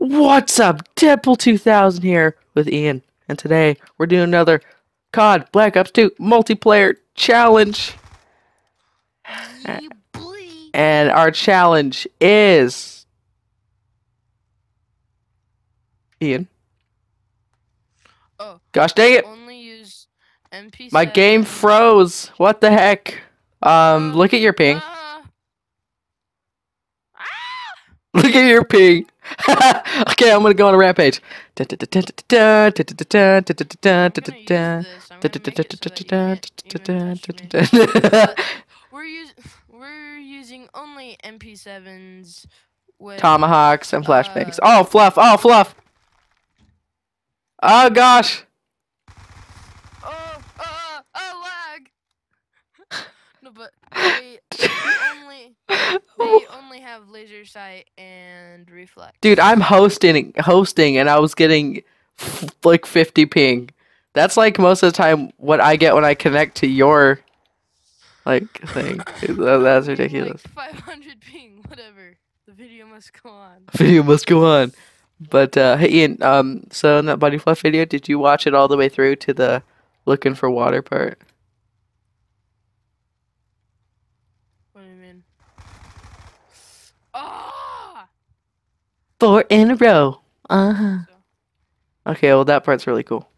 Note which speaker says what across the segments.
Speaker 1: What's up? Deadpool 2000 here with Eion, and today we're doing another COD Black Ops 2 multiplayer challenge. And our challenge is. Eion.
Speaker 2: Oh,
Speaker 1: Gosh dang it!
Speaker 2: only use MP.
Speaker 1: My game froze. What the heck? Um, look at your ping.
Speaker 2: Ah!
Speaker 1: Look at your ping okay, I'm gonna go on a rampage.
Speaker 2: We're using only MP7s with
Speaker 1: tomahawks and flashbangs.
Speaker 2: Uh,
Speaker 1: oh fluff! Oh fluff! Oh gosh!
Speaker 2: Oh, oh, oh lag! no, but wait, only have laser sight and reflex.
Speaker 1: Dude, I'm hosting, hosting, and I was getting f- like 50 ping. That's like most of the time what I get when I connect to your like thing. That- That's
Speaker 2: Like
Speaker 1: ridiculous.
Speaker 2: 500 ping, whatever. The video must go on.
Speaker 1: Video must go on. But uh, hey, Eion. Um, so in that body fluff video, did you watch it all the way through to the looking for water part?
Speaker 2: What do you mean? Ah!
Speaker 1: Four in a row. Uh huh.
Speaker 2: So,
Speaker 1: Okay, well that part's really cool.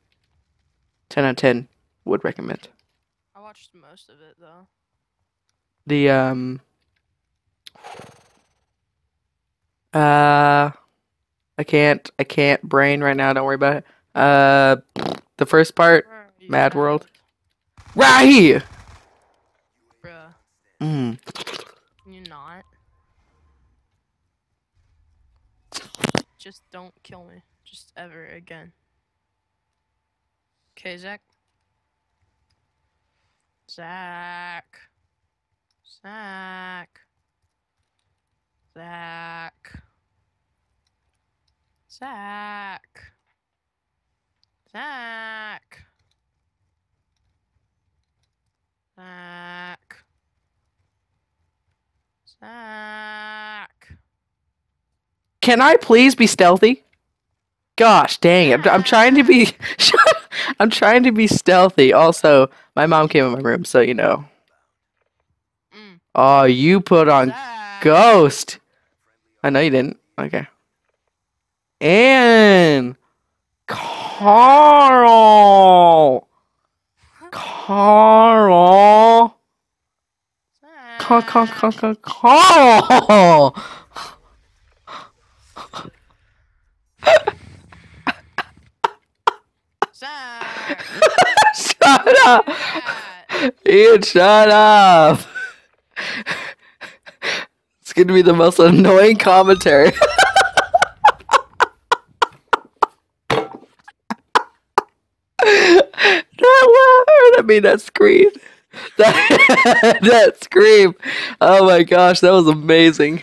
Speaker 1: Ten out of ten. Would recommend.
Speaker 2: I watched most of it though.
Speaker 1: The um. Uh, I can't. I can't brain right now. Don't worry about it. Uh, the first part,
Speaker 2: Where are you
Speaker 1: Mad? World. right here.
Speaker 2: Bruh,
Speaker 1: Mm.
Speaker 2: you not. Just don't kill me. Just ever again. Okay, Zach. Zach. Zach. Zach. Zach. Zach. Zach. Zach.
Speaker 1: Can I please be stealthy? Gosh, dang it! I'm, I'm trying to be. I'm trying to be stealthy. Also, my mom came in my room, so you know.
Speaker 2: Mm.
Speaker 1: Oh, you put on
Speaker 2: Zach.
Speaker 1: Ghost. I know you didn't. Okay. And Carl. Carl. Carl. Carl. Carl. Carl. Carl.
Speaker 2: Zach.
Speaker 1: Shut Eion, shut up. It's gonna be the most annoying commentary. that word, I mean that scream. That, that scream. Oh my gosh, that was amazing.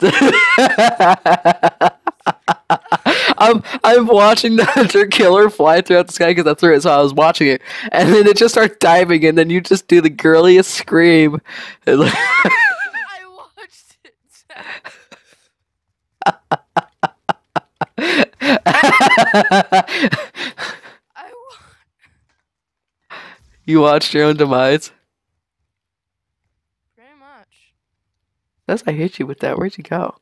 Speaker 1: I'm I'm watching the hunter killer fly throughout the sky because that's where it, so I was watching it, and then it just starts diving, and then you just do the girliest scream. Like-
Speaker 2: I watched it. I wa-
Speaker 1: you watched your own demise.
Speaker 2: pretty much.
Speaker 1: That's I hit you with that. Where'd you go?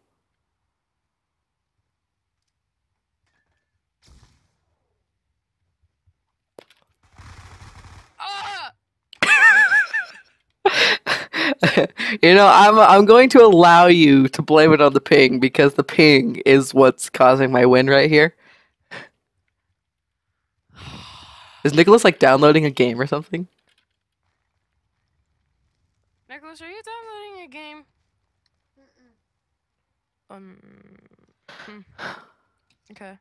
Speaker 2: Ah!
Speaker 1: You know, I'm I'm going to allow you to blame it on the ping because the ping is what's causing my win right here. Is Nicholas like downloading a game or something?
Speaker 2: Nicholas, are you downloading a game? Um. hmm. Okay.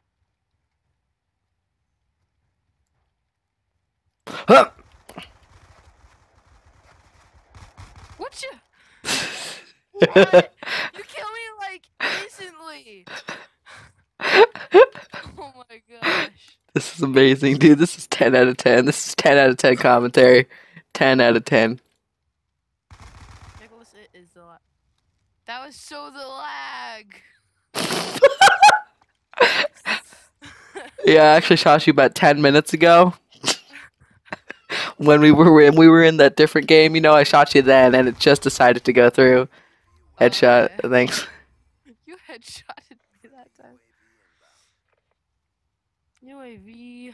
Speaker 1: Huh.
Speaker 2: What you? What? You kill me like instantly. Oh my gosh.
Speaker 1: This is amazing, dude. This is 10 out of 10. This is 10 out of 10 commentary. 10 out of 10.
Speaker 2: Nicholas, it is the lag. That was so the lag.
Speaker 1: Yeah, I actually shot you about ten minutes ago. When we were when we were in that different game, you know, I shot you then, and it just decided to go through. Headshot.
Speaker 2: Okay.
Speaker 1: Thanks.
Speaker 2: You headshotted me that time. UAV.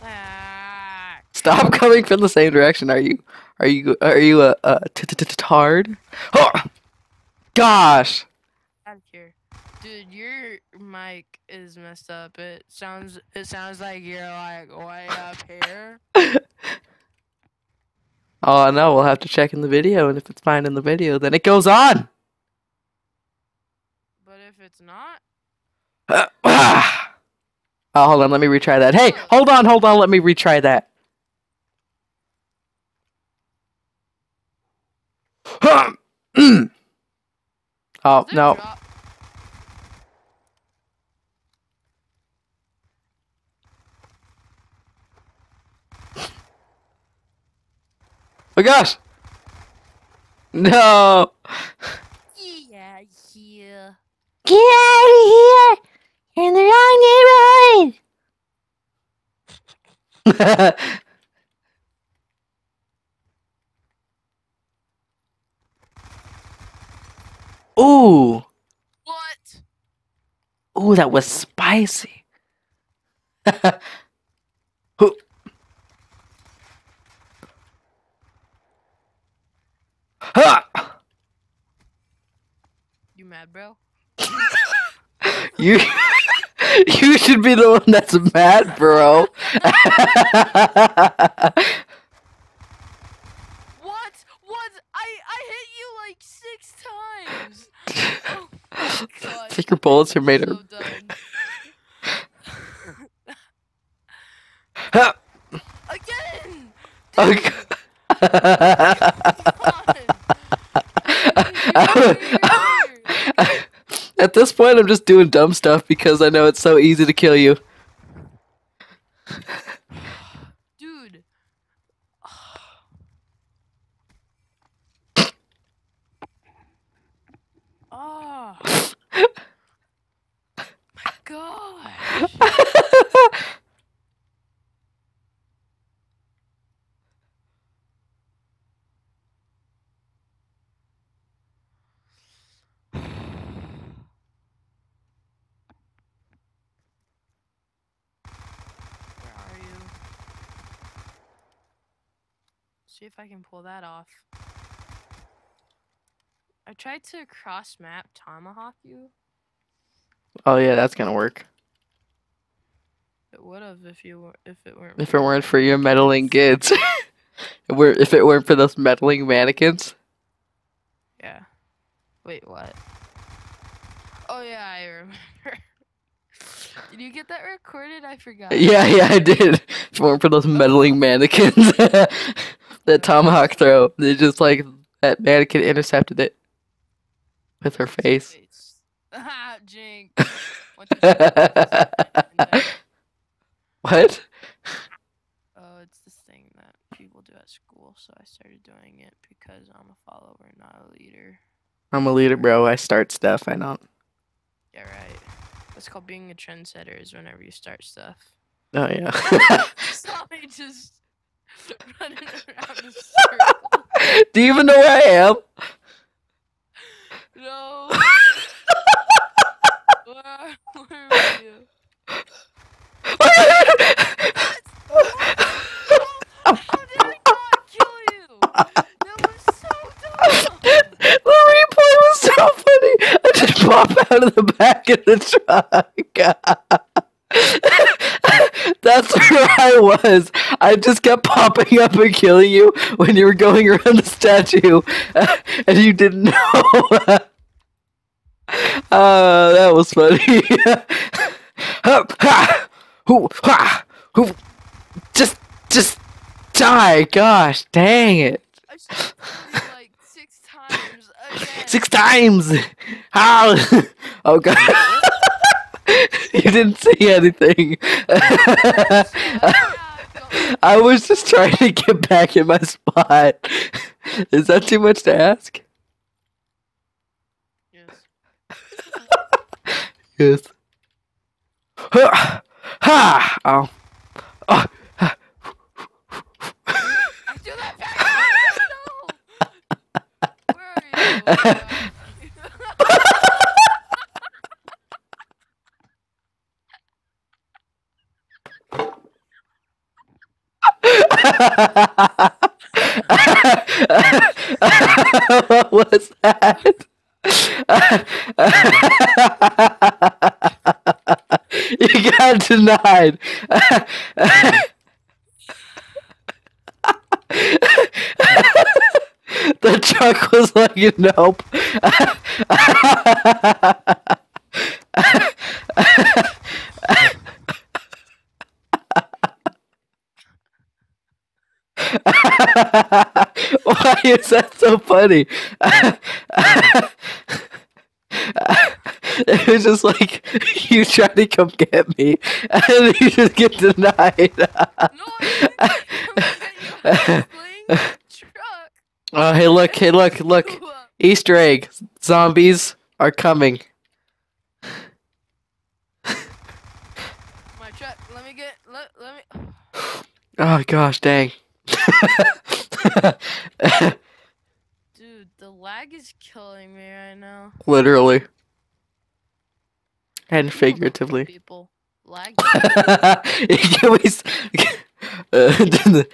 Speaker 2: Sack.
Speaker 1: Stop coming from the same direction. Are you? Are you? Are you a, a t- t- t- tard? Oh! Gosh.
Speaker 2: Out of here. Dude, your mic is messed up. It sounds it sounds like you're like way up here.
Speaker 1: Oh no, we'll have to check in the video, and if it's fine in the video, then it goes on.
Speaker 2: But if it's not,
Speaker 1: oh, hold on. Let me retry that. Hey, oh. hold on, hold on. Let me retry that. oh no.
Speaker 2: drop-
Speaker 1: Oh gosh. No.
Speaker 2: Yeah, yeah.
Speaker 1: Get out of here! You're in the wrong neighborhood! Ooh!
Speaker 2: What?
Speaker 1: Ooh, that was spicy. Who- Ha!
Speaker 2: You mad, bro?
Speaker 1: You you should be the one that's mad, bro.
Speaker 2: What? What? I I hit you like six times. Oh my god.
Speaker 1: Think your bullets are made
Speaker 2: so done. Again.
Speaker 1: Oh,
Speaker 2: Dude, come on.
Speaker 1: At this point, I'm just doing dumb stuff because I know it's so easy to kill you.
Speaker 2: Dude. Oh. My gosh. Where are you? See if I can pull that off. I tried to cross map tomahawk you.
Speaker 1: Oh yeah, that's gonna work.
Speaker 2: It would have if you if it weren't.
Speaker 1: If it weren't for your meddling kids. If we're- if it weren't for those meddling mannequins.
Speaker 2: Yeah. Wait, what? Oh yeah, I remember. Did you get that recorded? I forgot.
Speaker 1: Yeah, yeah, I did. If it weren't for those meddling mannequins. That tomahawk throw. They just like that mannequin intercepted it with her face.
Speaker 2: Ah, Jink. What? Oh, it's this thing that people do at school, so I started doing it because I'm a follower, not a leader.
Speaker 1: I'm a leader, bro. I start stuff. I don't.
Speaker 2: Yeah, right. That's called being a trendsetter. Is whenever you start stuff.
Speaker 1: Oh yeah.
Speaker 2: Me just running around in a.
Speaker 1: Do you even know where I am?
Speaker 2: No. where, where were you? How did I not kill you? That was so dumb.
Speaker 1: the replay was so funny. I just pop out of the back of the truck. That's where I was. I just kept popping up and killing you when you were going around the statue, and you didn't know. Uh, that was funny. Hup, ha, hoo, ha, hoo. Just, just die. Gosh, dang it.
Speaker 2: I shot you like six times again.
Speaker 1: Six times! How? Oh god. you didn't see anything. I was just trying to get back in my spot. Is that too much to ask?
Speaker 2: Yes.
Speaker 1: Yes. Ha! Ha! Oh.
Speaker 2: I do that fast. no. Where are you?
Speaker 1: What was that? you got denied. the truck was like, nope. Why is that so funny? it was just like you try to come get me, and you just get denied.
Speaker 2: no, I didn't come get you. I was playing truck.
Speaker 1: Oh, hey, look! Hey, look! Look! Easter egg: zombies are coming.
Speaker 2: My truck. Let me get. Let, let me.
Speaker 1: Oh gosh, dang!
Speaker 2: Dude, the lag is killing me right now.
Speaker 1: Literally and figuratively.
Speaker 2: People. Lag.
Speaker 1: Can we uh, you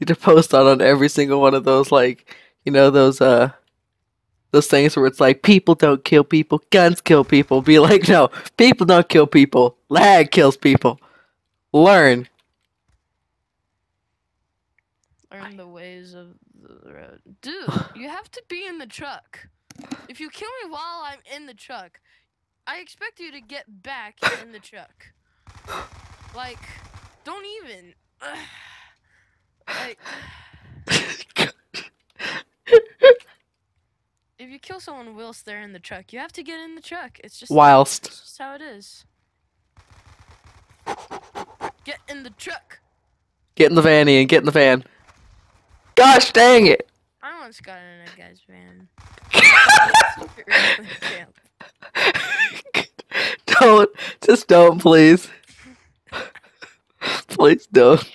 Speaker 1: need to post on on every single one of those like you know those uh those things where it's like people don't kill people guns kill people be like no people don't kill people lag kills people learn
Speaker 2: Learn the ways of the road. Dude, you have to be in the truck. If you kill me while I'm in the truck, I expect you to get back in the truck. Like, don't even. like, if you kill someone whilst they're in the truck, you have to get in the truck. It's just,
Speaker 1: whilst
Speaker 2: it's just how it is. Get in the truck.
Speaker 1: get in the van Eion get in the van gosh dang it
Speaker 2: I once got in a guy's van.
Speaker 1: don't just don't please please don't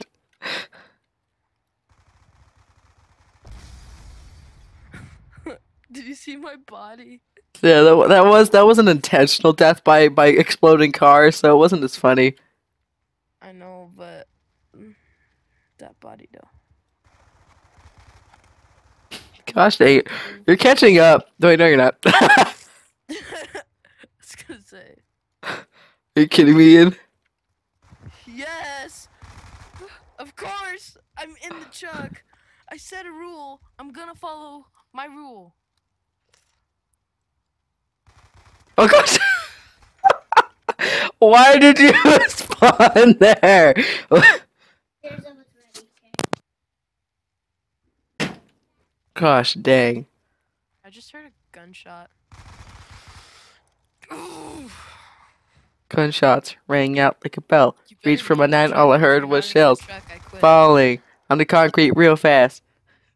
Speaker 2: Did you see my body?
Speaker 1: Yeah, that, that was that was an intentional death by by exploding car, so it wasn't as funny.
Speaker 2: I know, but mm, that body though.
Speaker 1: Gosh dang it. You're catching up. No, Wait, no, you're not. Are
Speaker 2: I was gonna say
Speaker 1: you kidding me, Eion?
Speaker 2: yes. Of course, I'm in the truck. I set a rule. I'm gonna follow my rule.
Speaker 1: Oh gosh. Why did you spawn there?
Speaker 3: Here's what's ready. Okay.
Speaker 1: Gosh dang.
Speaker 2: I just heard a gunshot. Ooh.
Speaker 1: Gunshots rang out like a bell. Reached for my nine, all I heard was shells falling on the concrete real fast.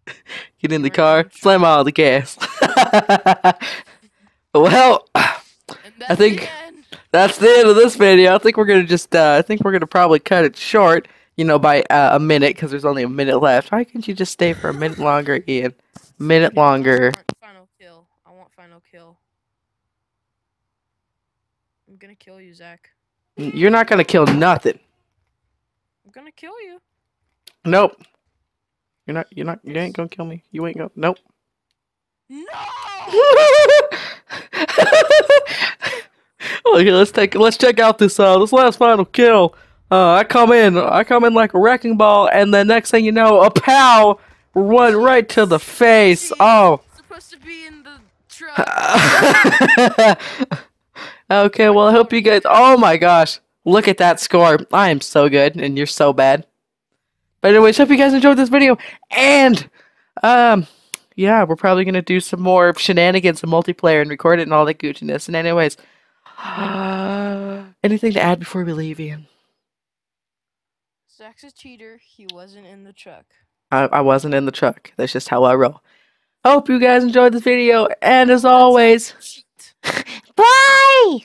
Speaker 1: Get in the car, slam all the gas. well,
Speaker 2: I
Speaker 1: think- that's the end of this video. I think we're gonna just, uh, I think we're gonna probably cut it short, you know, by uh, a minute because there's only a minute left. Why can't you just stay for a minute longer, Eion? Minute
Speaker 2: Okay, I
Speaker 1: longer.
Speaker 2: want Final kill. I want final kill. I'm gonna kill you, Zach.
Speaker 1: You're not gonna kill nothing.
Speaker 2: I'm gonna kill you.
Speaker 1: Nope. You're not. You're not. You ain't gonna kill me. You ain't gonna. Nope.
Speaker 2: No!
Speaker 1: okay, let's take. Let's check out this. Uh, this last final kill. Uh, I come in. I come in like a wrecking ball, and the next thing you know, a pow, run right to the face. Oh.
Speaker 2: supposed to be in the truck.
Speaker 1: okay, well, I hope you guys. Oh my gosh, look at that score! I am so good, and you're so bad. But anyways, hope you guys enjoyed this video, and um, yeah, we're probably gonna do some more shenanigans and multiplayer and record it and all that Gucciness. And anyways, anything to add before we leave, Eion?
Speaker 2: Zach's a cheater. He wasn't in the truck.
Speaker 1: I, I wasn't in the truck. That's just how I roll. Hope you guys enjoyed this video, and as always, bye.